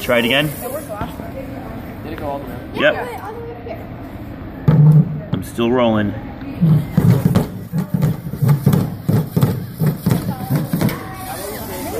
Try it again. It. Did it go all the way? Yep. I'm still rolling.